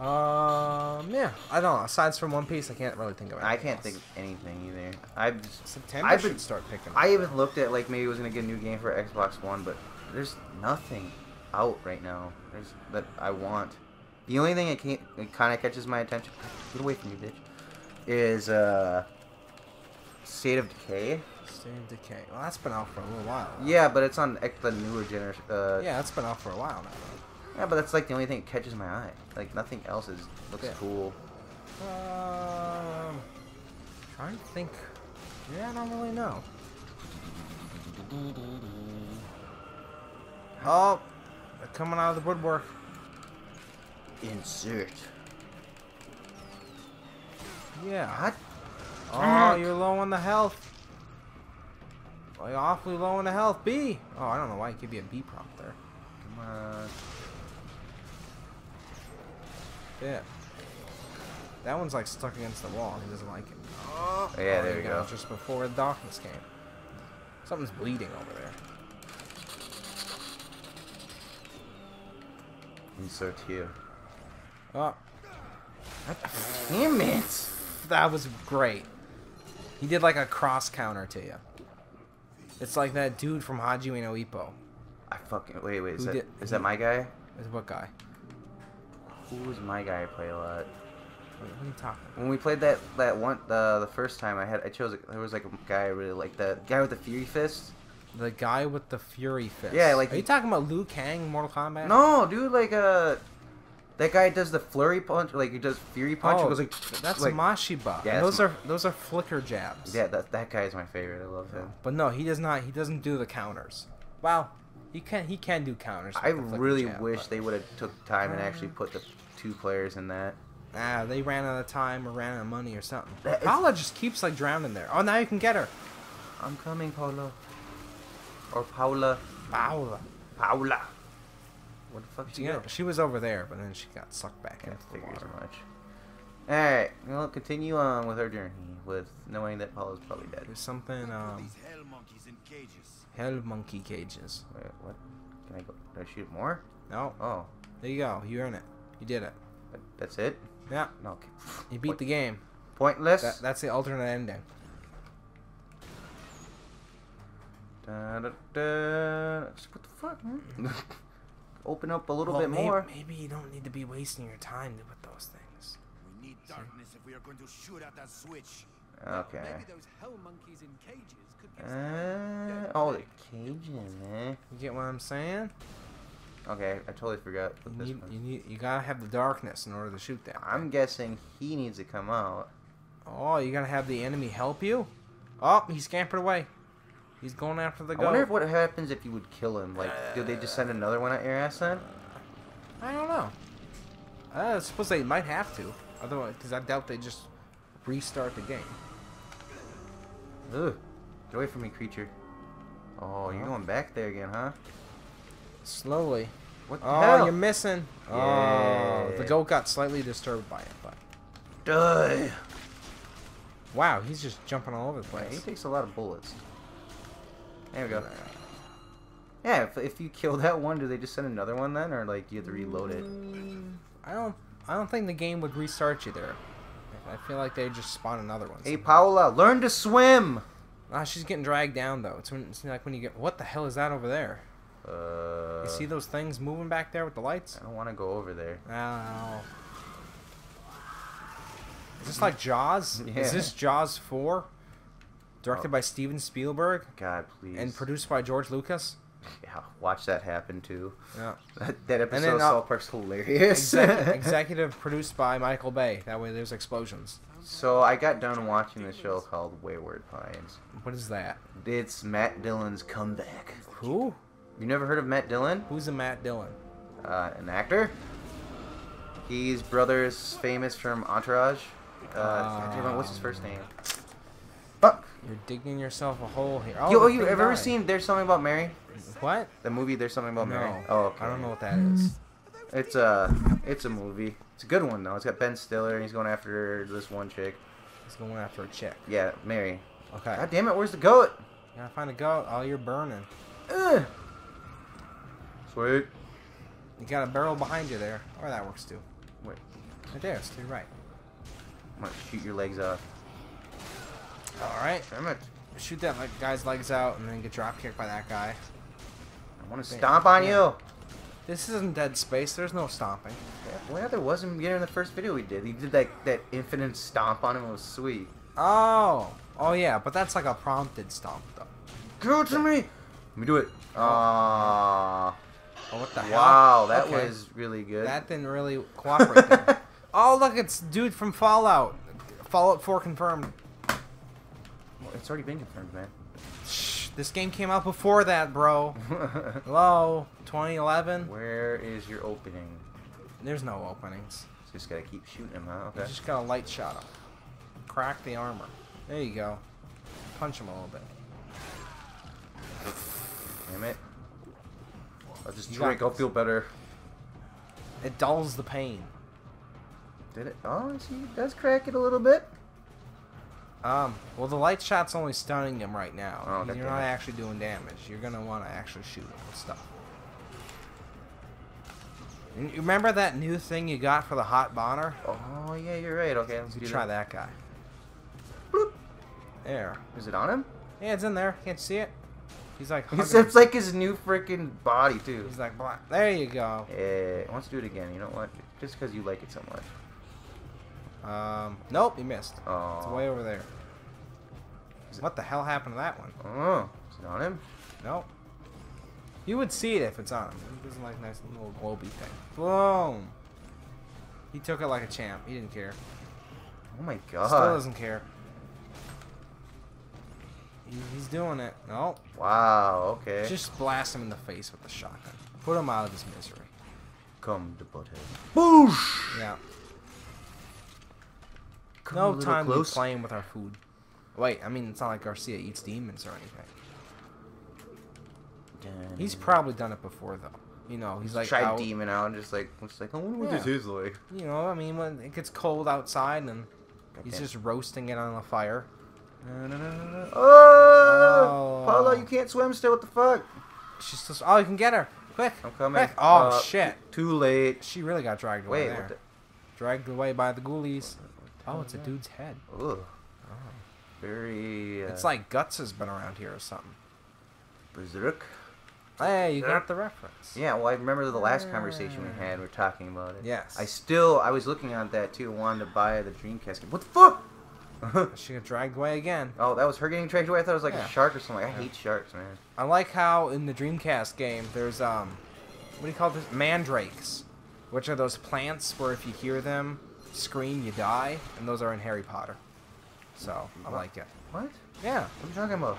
Um, yeah, I don't know. Aside from One Piece, I can't really think of it. I can't think of anything either. I've just, September I've should been- start picking. I even looked at like maybe it was gonna get a new game for Xbox One, but there's nothing out right now. There's that I want. The only thing that, can't, that kind of catches my attention, get away from me, bitch, is uh, State of Decay. State of Decay. Well, that's been out for a little while. now. Yeah, but it's on X- the newer generation. Uh, Yeah, that's been out for a while now. Yeah, but that's like the only thing that catches my eye. Like nothing else is looks Yeah. cool. Um, trying to think. Yeah, I don't really know. Oh, they're coming out of the woodwork. Insert. Yeah. What? Oh, you're low on the health. Awfully low on the health. B. Oh, I don't know why it could be a B prompt there. Come on. Yeah. That one's like stuck against the wall. He doesn't like it. Oh, yeah, oh, there you we go. Just before the darkness came. Something's bleeding over there. Insert here. Oh, Damn it! that was great. He did like a cross counter to you. It's like that dude from Hajime no Ippo. I fucking wait, wait. Is Who that did- is that my guy? Is what guy? Who was my guy? I play a lot. What are you talking about? When we played that that one the the first time, I had I chose there was like a guy I really like the guy with the Fury Fist. The guy with the Fury Fist. Yeah, like Are you talking about Liu Kang, Mortal Kombat? No, dude, like uh, that guy does the flurry punch, like he does Fury punch. Oh, was like that's like, Mashiba. Yeah, those are those are flicker jabs. Yeah, that that guy is my favorite. I love him. But no, he does not. He doesn't do the counters. Wow, he can. He can do counters. I really jab, wish but- they would have took time and actually put the two players in that. Ah, they ran out of time or ran out of money or something. That is- Paula just keeps like drowning there. Oh, now you can get her. I'm coming, Paula. Or Paula. Paula. Paula. What the fuck She, she go? she was over there, but then she got sucked back Yeah, into the figures water. much. Alright, we'll continue on with our journey with knowing that Paula's probably dead. There's something. Um, These hell monkeys in cages. Hell monkey cages. Wait, what? Can I go? Can I shoot more? No, Oh, there you go. You earn it. You did it. that's it? Yeah, No, okay. you beat What? the game. Pointless? That, that's the alternate ending. Da, da, da. What the fuck, man? Open up a little Well, bit maybe, more. Maybe you don't need to be wasting your time with those things. We need darkness if we are going to shoot at that switch. Okay. Maybe those hell monkeys in cages could be. Uh, oh, the cages, man. You get what I'm saying? Okay, I totally forgot. You this need, you need, you gotta have the darkness in order to shoot that. I'm guessing he needs to come out. Oh, you gotta have the enemy help you? Oh, he scampered away. He's going after the I wonder if what happens if you would kill him. Like, do they just send another one at your ass then? I don't know. I suppose they might have to. Otherwise, because I doubt they just restart the game. Ugh. Get away from me, creature. Oh, you're going back there again, huh? Slowly. What the Oh, hell? you're missing. Oh, the Yeah. goat got slightly disturbed by it, but Die. wow, he's just jumping all over the Wait, he takes a lot of bullets. There we go. Yeah, if, if you kill that one, do they just send another one then, or like do you have to reload it? I don't. I don't think the game would restart you there. I feel like they just spawn another one. Hey, Paola, learn to swim. Ah, she's getting dragged down though. It's when it's like when you get. What the hell is that over there? Uh, You see those things moving back there with the lights? I don't want to go over there. Ow. Is this like Jaws? Yeah. Is this Jaws 4? Directed Oh. by Steven Spielberg God, please. and produced by George Lucas? Yeah, watch that happen too. Yeah. That, that episode then, of uh, South Park's hilarious. Exec- executive produced by Michael Bay. That way there's explosions. so I got done watching the show called Wayward Pines. What is that? It's Matt Dillon's comeback. Who? You never heard of Matt Dillon? Who's a Matt Dillon? Uh, an actor. He's brothers famous from Entourage. Uh, it, what's his first name? You're digging yourself a hole here. Oh, Yo, oh, you thing ever died. seen There's Something About Mary? What? The movie There's Something About no. Mary? Oh, okay. I don't know what that is. It's a, it's a movie. It's a good one though. It's got Ben Stiller and he's going after this one chick. He's going after a chick. Yeah, Mary. Okay. God damn it, where's the goat? You gotta find a goat. Oh, you're burning. Ugh. Sweet. You got a barrel behind you there. Or that works too. Wait. Right there, it's to your right. I'm gonna shoot your legs off. Alright. Damn it. Shoot that like, guy's legs out and then get drop kicked by that guy. I want to Damn. stomp on Yeah. you. This isn't Dead Space, there's no stomping. Yeah, well, there was in the beginning of the first video we did. He did that that infinite stomp on him. It was sweet. Oh! Oh yeah, but that's like a prompted stomp though. It to me. Let me do it. Ah. Oh, what the hell? Wow, that Okay. was really good. That didn't really cooperate. Oh, look, it's dude from Fallout. Fallout 4 confirmed. It's already been confirmed, man. Shh, this game came out before that, bro. Hello? 2011? Where is your opening? There's no openings. Just gotta keep shooting him, huh? You just got a light shot up. Crack the armor. There you go. Punch him a little bit. Damn it. I'll just You drink. I'll feel better. It dulls the pain. Did it? Oh, see, it does crack it a little bit. Um, well, the light shot's only stunning him right now. Oh, You're not actually doing damage. You're gonna want to actually shoot him with stuff. And you remember that new thing you got for the Hot Boner? Oh, yeah, you're right. Okay, let's try that guy. Bloop. There. Is it on him? Yeah, it's in there. Can't see it? He's like. It's, it's like his new freaking body, too. He's like black. There you go. Yeah, let's do it again. You know what? Just because you like it so much. Um. Nope, you missed. Oh. It's way over there. What the hell happened to that one? Oh, is it on him? Nope. You would see it if it's on him. It doesn't like nice little globy thing. Boom. He took it like a champ. He didn't care. Oh my god. Still doesn't care. He, he's doing it. No. Wow, okay. Just blast him in the face with the shotgun. Put him out of his misery. Come to butthead. Boosh! Yeah. Come a no little time to be close. playing with our food. Wait, I mean, it's not like Garcia eats demons or anything. Dun- He's probably done it before, though. You know, he's like tried out, demon out and just like, just like, I wonder what Yeah. this is like. You know, I mean, when it gets cold outside and he's Goddamn. just roasting it on the fire. Oh, Oh. Paulo, you can't swim still. What the fuck? She's just, oh, you can get her. Quick. I'm coming. Quick. Oh, Uh, shit. Too late. She really got dragged away Wait, there. what the? Dragged away by the ghoulies. Oh, it's a dude's head. Ugh. Very. Uh, It's like Guts has been around here or something. berserk. Hey, you got the reference. Yeah, well, I remember the last conversation we had. We are talking about it. Yes. I still, I was looking at that too. Wanted to buy the Dreamcast. game. What the fuck? She got dragged away again. oh, that was her getting dragged away. I thought it was like Yeah. a shark or something. I Yeah. hate sharks, man. I like how in the Dreamcast game there's um, what do you call this? Mandrakes, which are those plants where if you hear them scream, you die, and those are in Harry Potter. So I like it. What? Yeah, What are you talking about?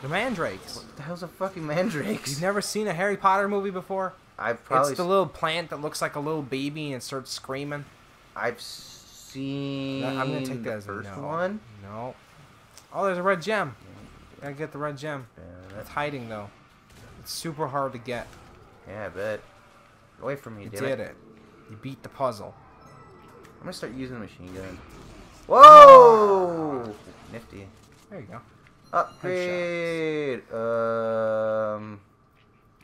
the mandrakes. What the hell's a fucking mandrakes? You've never seen a Harry Potter movie before? I've probably. it's the little plant that looks like a little baby and starts screaming. I've seen. I'm gonna take the that as a first no. one. No. Oh, there's a red gem. Gotta get the red gem. Yeah, It's hiding though. It's super hard to get. yeah, I bet. Get away from me, You did it. You beat the puzzle. I'm gonna start using the machine gun. Whoa! Nifty. There you go. Upgrade. Um.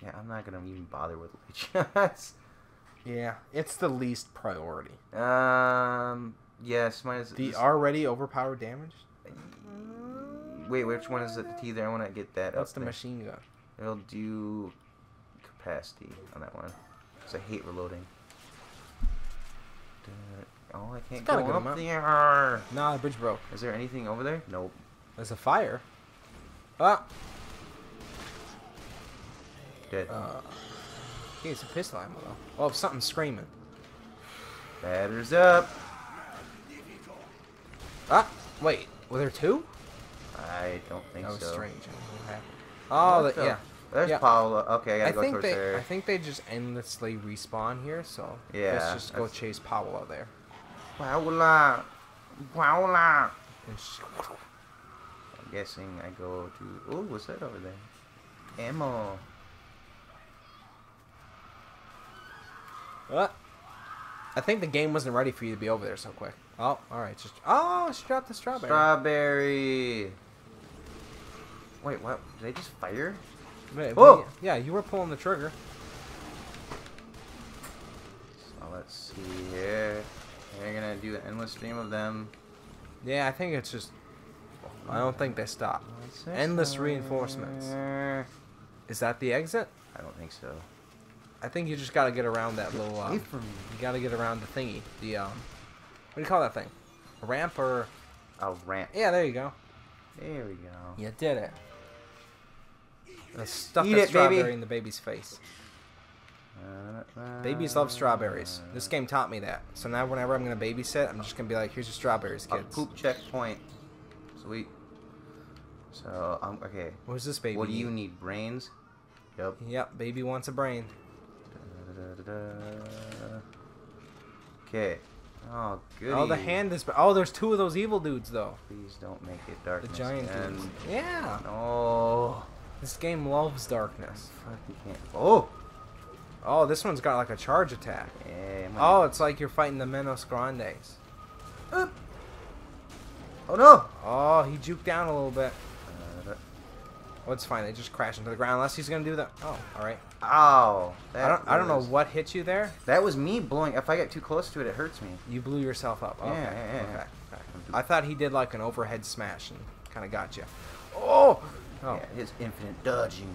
Yeah, I'm not gonna even bother with light shots. Yeah, it's the least priority. Um. Yes, mine is. The is- already overpowered damage? Wait, which one is it? The T there. I want to get that. That's the there. machine gun. It'll do capacity on that one. Cause I hate reloading. Oh, I can't go up there. Nah, the bridge broke. Is there anything over there? Nope. There's a fire. Ah! Dead. Uh, it's a pistol ammo though. Oh, something's screaming. Batters up. Ah! Wait, were there two? I don't think so. That was so. strange. What. Oh, the, yeah. There's Yeah. Paolo. Okay, I gotta I go think towards they, there. I think they just endlessly respawn here, so Yeah, let's just go chase Paolo there. Paola. Paola. I'm guessing I go to. Oh, what's that over there? Ammo. What? I think the game wasn't ready for you to be over there so quick. Oh, all right. Just oh, she dropped the strawberry. Strawberry. Wait, what? Did I just fire? Wait, Whoa! wait, Yeah, you were pulling the trigger. So let's see here. They're gonna do an endless stream of them. Yeah, I think it's just. I don't think they stop. Endless reinforcements. Is that the exit? I don't think so. I think you just gotta get around that little. Uh, Wait for me. you gotta get around the thingy. The um. What do you call that thing? A ramp or? A ramp. Yeah, there you go. There we go. You did it. Let's stuff Eat that it, baby. in the baby's face. Babies love strawberries. This game taught me that. So now whenever I'm gonna babysit, I'm just gonna be like, "Here's your strawberries, kids. A poop checkpoint. Sweet. So, um, okay. What does this baby? What do you need? Brains? Yep. Yep, baby wants a brain. Okay. Oh, good. Oh, the hand is. Oh, there's two of those evil dudes though. Please don't make it The giant and dudes. Yeah. No. This game loves darkness. Fucking can't. Oh. Oh, this one's got like a charge attack. Yeah. Oh, it's like you're fighting the Menos Grandes. Oh no. Oh, he juked down a little bit. Oh, it's fine. They just crash into the ground unless he's gonna do that. Oh, all right. ow. Oh, that I don't. I don't know what hit you there. That was me blowing. If I get too close to it, it hurts me. You blew yourself up. Okay. Yeah, yeah, yeah, okay. yeah. okay. I thought he did like an overhead smash and kind of got you. Oh. Oh. Yeah, his infinite dodging.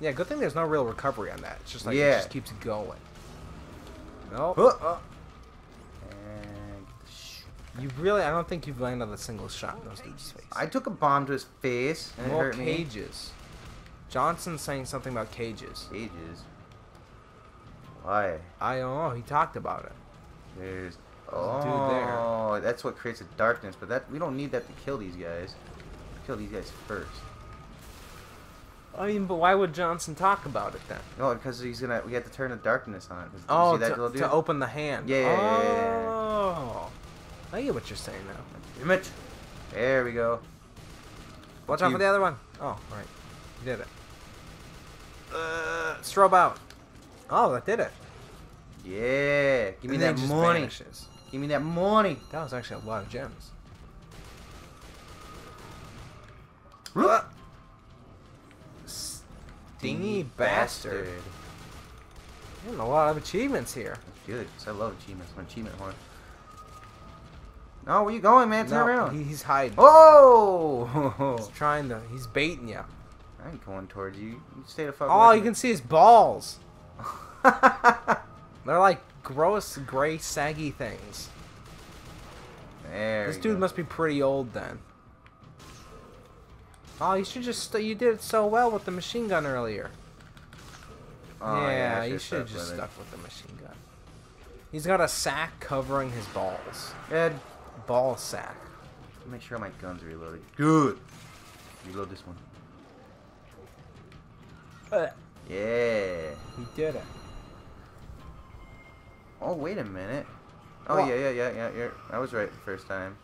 Yeah. Good thing there's no real recovery on that. It's just like yeah. it just keeps going. Nope. Get the sh- You really? I don't think you've landed a single shot in those dudes' face. I took a bomb to his face and it More hurt me. cages. Johnson's saying something about cages. Cages. Why? I don't know. He talked about it. There's. There's Oh, there. that's what creates the darkness. But that we don't need that to kill these guys. Kill these guys first. I mean, but why would Johnson talk about it then? No, because he's gonna. We have to turn the darkness on. Oh, see that to, to open the hand. Yeah. Oh. I get what you're saying now. Damn it. There we go. Watch out for the other one. Oh, right. You did it. Uh, strobe out. Oh, that did it. Yeah. Give me And that money. vanishes. Give me that money. That was actually a lot of gems. Stingy bastard. Getting a lot of achievements here. That's good, 'cause I love achievements. I'm an achievement horn. No, where you going, man? Turn No, around. he- he's hiding. Oh! He's trying to. He's baiting you. I ain't going towards you. You stay the fuck Oh, you from can see his balls. They're like gross, gray, saggy things. there This dude go. must be pretty old then. Oh, you should just. St- you did it so well with the machine gun earlier. Oh, yeah, I you should have just stuck with the machine gun. He's got a sack covering his balls. Good. Ball sack. Make sure my gun's reloaded. Good. Reload this one. Uh, yeah. He did it. Oh, wait a minute. Oh, What? yeah, yeah, yeah, yeah. I was right the first time.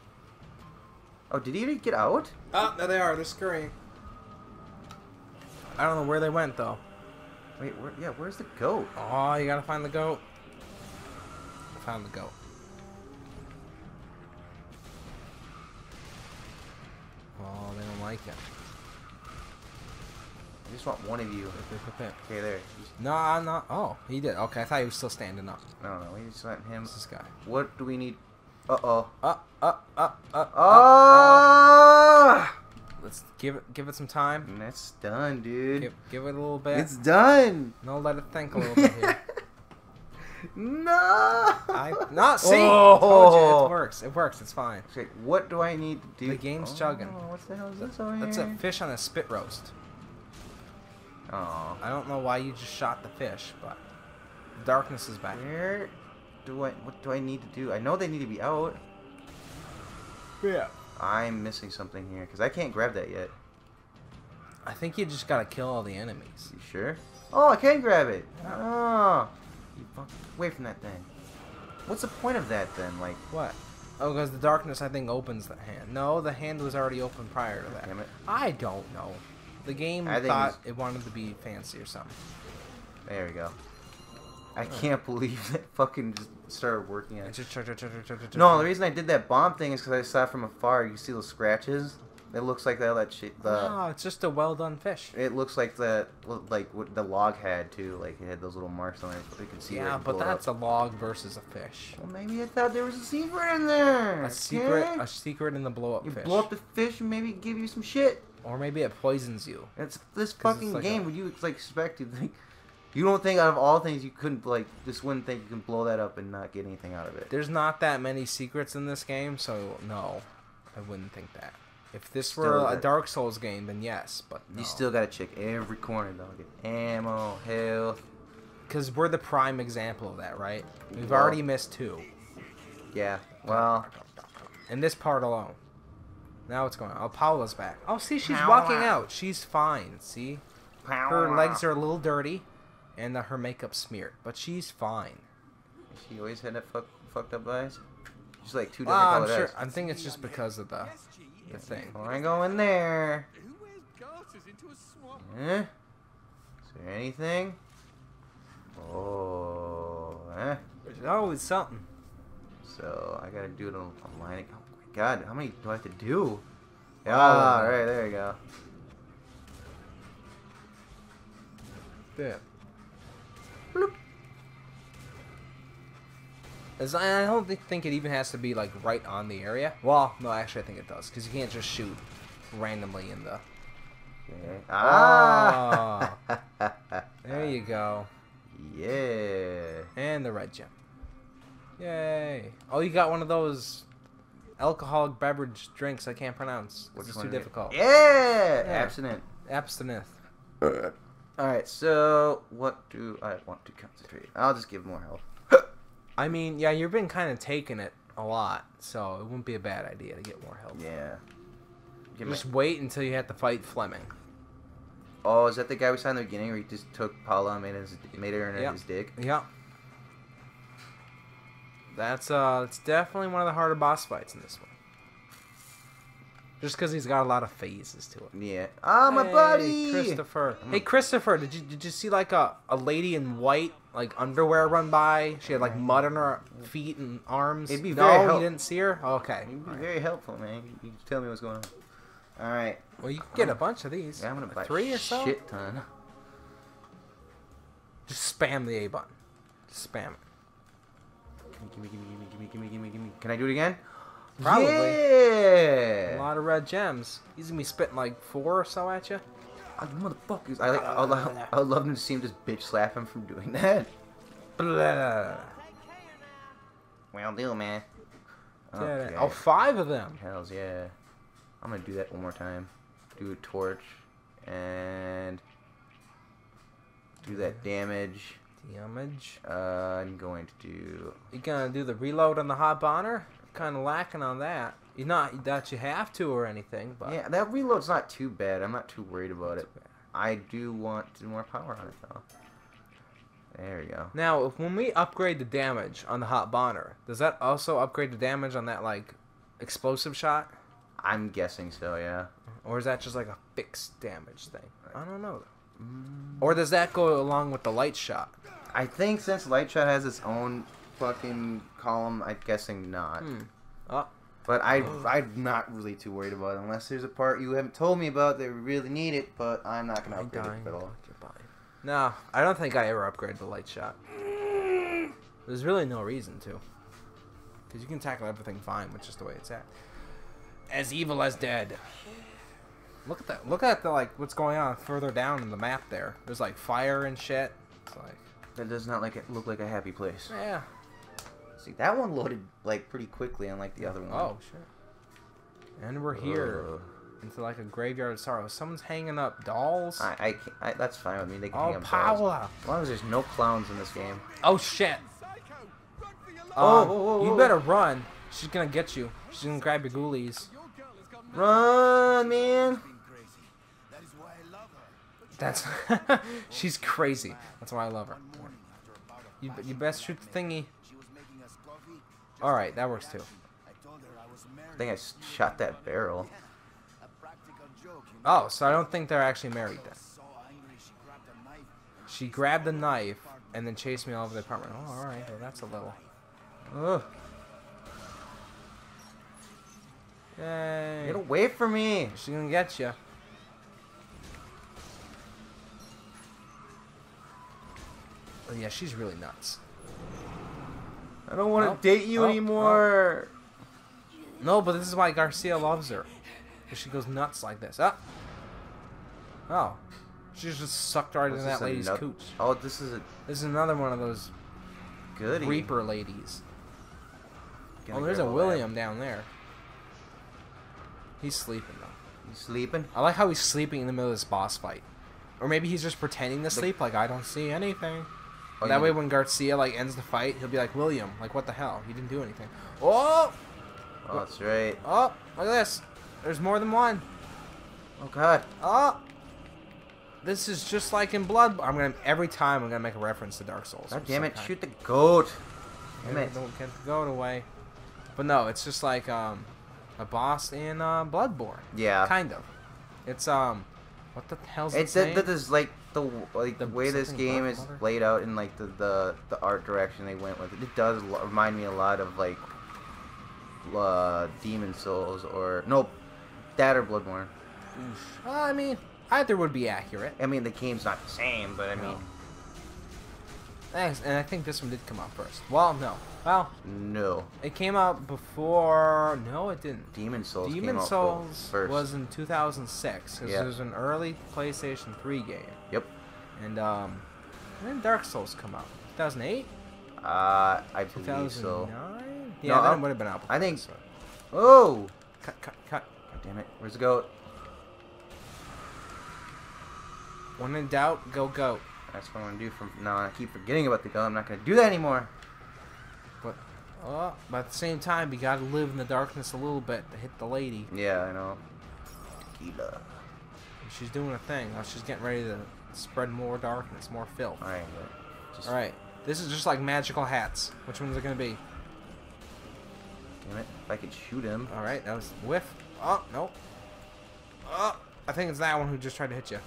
Oh, did he get out? Oh, there they are. They're scurrying. I don't know where they went though. Wait, where, yeah, where's the goat? Oh, you gotta find the goat. I found the goat. Oh, they don't like it. I just want one of you. Okay, there. No, I'm not. Oh, he did. Okay, I thought he was still standing up. No, no, we just want him. Who's this guy? What do we need? Uh-oh. Up, up, up, up. Oh! Let's give it, give it some time. And that's done, dude. Give, give it a little bit. It's done. no, let it think a little bit here. no. I not see. Oh. Told you it oh! works. It works. It's fine. Okay, what do I need to do? The game's oh, chugging. What the hell is this over That's here? a fish on a spit roast. Oh. I don't know why you just shot the fish, but darkness is back. Where do I? What do I need to do? I know they need to be out. Yeah. I'm missing something here because I can't grab that yet. I think you just gotta kill all the enemies. You sure? Oh, I can grab it. Oh. You fuck away from that thing. What's the point of that then? Like, What? Oh, because the darkness, I think, opens the hand. No, the hand was already open prior to that. damn it. I don't know. The game I thought it wanted to be fancy or something. There we go. I can't believe that fucking just started working on it. No, the reason I did that bomb thing is because I saw from afar. You see those scratches. It looks like that. That shit. The no, it's just a well done fish. it looks like the like what the log had too. Like it had those little marks on it. So you can see. Yeah, but that's up. a log versus a fish. Well, maybe I thought there was a secret in there. A secret, okay? a secret in the blow up You fish. blow up the fish and maybe give you some shit. or maybe it poisons you. It's this 'Cause it's fucking like game. a- Would you like expect to think? You don't think out of all things you couldn't like just wouldn't think you can blow that up and not get anything out of it. There's not that many secrets in this game, so no, I wouldn't think that. If this Still were a Dark Souls game, then yes, but no. You still gotta check every corner though. Get ammo, health. because we're the prime example of that, right? We've Well- already missed two Yeah. Well, in this part alone. Now what's going on? Oh, Paula's back. Oh, see, she's walking out. She's fine. See, her legs are a little dirty, and her makeup's smeared, but she's fine. She always had that fuck, fucked up eyes. She's like two different Well, I'm colored sure. eyes. I think it's just because of the Yes, G, the yes. thing. Oh, I go in there. Who wears garters into a swamp? Eh? Is there anything? Oh, eh? There's always something. So I gotta do it on online. Oh my god, how many do I have to do? All Ah, of them. right, there you go. Yeah. As I don't think it even has to be like right on the area. Well, no, actually, I think it does because you can't just shoot randomly in the. Okay. Ah! There you go, Yeah. and the red gem. Yay! Oh, you got one of those alcoholic beverage drinks I can't pronounce. Which it's too difficult. Yeah! Yeah. Abstinent. Abstinence. Alright, so what do I want to concentrate? I'll just give more health. I mean, yeah, you've been kind of taking it a lot, so it wouldn't be a bad idea to get more health. Yeah. Give me- Just wait until you have to fight Fleming. Oh, is that the guy we saw in the beginning where he just took Paula and made, his, made her into Yep. his dick? Yeah. That's uh, it's definitely one of the harder boss fights in this one. Just because he's got a lot of phases to it. Yeah. Ah, my Hey, buddy! Christopher. Hey, Christopher, did you did you see like a, a lady in white like underwear run by? She had like mud on her feet and arms. It'd be no, very you didn't see her. Oh, okay. You'd be very helpful, man. You tell me what's going on. Alright. Well, you can get a bunch of these. Yeah, I'm gonna buy three or so. shit ton. Just spam the A button. Just spam it. Gimme, gimme, gimme, gimme, gimme, gimme, gimme. Can I do it again? Probably. Yeah! A lot of red gems. He's gonna be spitting like four or so at you. Oh, you motherfuckers. I, like, I, would love, I would love to see him just bitch slap him from doing that. Blah. Well, deal, man. Okay. Oh, five of them. Hells yeah. I'm gonna do that one more time. Do a torch and do that damage. Damage. Uh, I'm going to do. You gonna do the reload on the Hot Boner? Kind of lacking on that. You're not that you have to or anything, but Yeah, that reload's not too bad. I'm not too worried about it. I do want more power on it though. There we go. Now, if when we upgrade the damage on the Hot Boner, does that also upgrade the damage on that like explosive shot, I'm guessing so, yeah. or is that just like a fixed damage thing? I don't know. Or does that go along with the light shot? I think since Light Shot has its own fucking column, I'm guessing not. Hmm. Oh, But I, I'm not really too worried about it unless there's a part you haven't told me about that we really need it. But I'm not gonna upgrade dying. it at all. No, I don't think I ever upgraded the light shot. There's really no reason to. Because you can tackle everything fine with just the way it's at. As evil as dead. Look at that. Look at the like what's going on further down in the map there. There's like fire and shit. It's like That does not like it look like a happy place. yeah. See, that one loaded like pretty quickly, unlike the other one. Oh shit. And we're here Ugh. into like a graveyard of sorrow. Someone's hanging up dolls. I, I, can't, I, that's fine with me. They can oh hang up dolls. Paula. As long as there's no clowns in this game. Oh shit. Psycho! Run for your life! Oh, Um, whoa, whoa, you better run. She's gonna get you. She's gonna grab your ghoulies. Your girl has gone mad. Run, man! That is why I love her. That's she's crazy. That's why I love her. One morning after a bout of You passion, you best shoot the thingy. Coffee. All right, that works too. I told her I was. I think I shot that barrel. A practical joke, you know. Oh, so I don't think they're actually married then. She grabbed. The knife and then chased me all over the apartment. Oh, all right. Well, that's a little. Ugh. Yay. Get away from me! She's gonna get you. Oh, yeah, she's really nuts. I don't want to Oh, date you oh, anymore. No, but this is why Garcia loves her. Because she goes nuts like this. Ah. Oh. She's just sucked right into that lady's cooch. Oh, this is a This is another one of those goodie. Reaper ladies. Gonna oh, there's a William down there. He's sleeping though. You sleeping? I like how he's sleeping in the middle of this boss fight. Or maybe he's just pretending to sleep, like I don't see anything. Oh, that way, when Garcia like ends the fight, he'll be like William, like what the hell? He didn't do anything. Oh, Oh, that's right. oh, look at this. There's more than one. Oh God. Oh, this is just like in Blood. I'm gonna every time I'm gonna make a reference to Dark Souls. God damn it! Shoot the goat. Damn it. Don't get the goat away. But no, it's just like um, a boss in uh, Bloodborne. Yeah. Kind of. It's um, what the hell's It's its that that is like the like The way this game is Mother? laid out in like the the, the art direction they went with it. It does remind me a lot of like uh, Demon Souls or no, that or Bloodborne. Well, I mean, either would be accurate. I mean the game's not the same, but I mean Thanks, and I think this one did come out first. Well, no. Well, no. it came out before. No, it didn't. Demon Souls Demon Souls first. was in 2006 because Yeah. it was an early PlayStation 3 game, Yep. and um, when did Dark Souls come out? 2008, Uh, I believe 2009. so. Yeah, No, then would have been out. I think- one. Oh! Cut, cut, cut. God damn it! Where's the goat? When in doubt, go goat. That's what I'm gonna do from now on. I keep forgetting about the gun. I'm not gonna do that anymore. But, uh, but at the same time, you gotta live in the darkness a little bit to hit the lady. Yeah, I know. Tequila. She's doing a thing. Now she's getting ready to spread more darkness, more filth. All right. Just... All right. This is just like magical hats. Which one's it gonna be? damn it! If I could shoot him. All right, that was whiff. Oh nope. Oh, I think it's that one who just tried to hit you.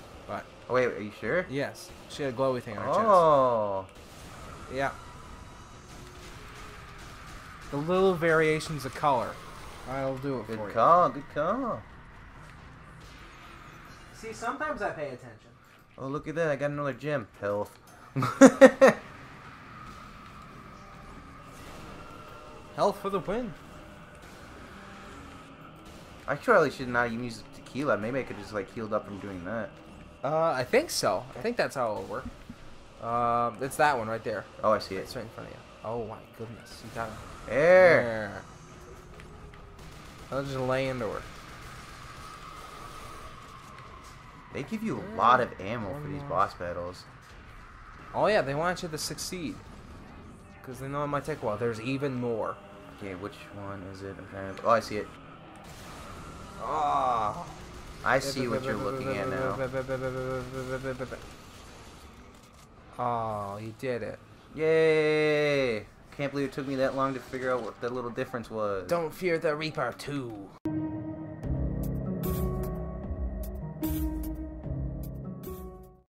But Oh wait, are you sure? yes, she had a glowy thing on her Oh. chest. Oh. Yeah. The little variations of color. I'll do it for Good you. call. Good call. See, sometimes I pay attention. Oh look at that! I got another gem. Health. Health for the win. I probably should not even use tequila. Maybe I could just like healed up from doing that. Uh, I think so. I think that's how it'll work. Um, it's that one right there. Oh, I see it. It's right in front of you. Oh my goodness, you got it. There. There. I'll just lay into her. They give you a lot of ammo for these boss battles. Oh yeah, they want you to succeed. Because they know it might take a while. There's even more. Okay, which one is it? I'm trying to. Oh, I see it. Ah. I see what you're looking at now. Oh, you did it. Yay! Can't believe it took me that long to figure out what the little difference was. Don't fear the Reaper 2.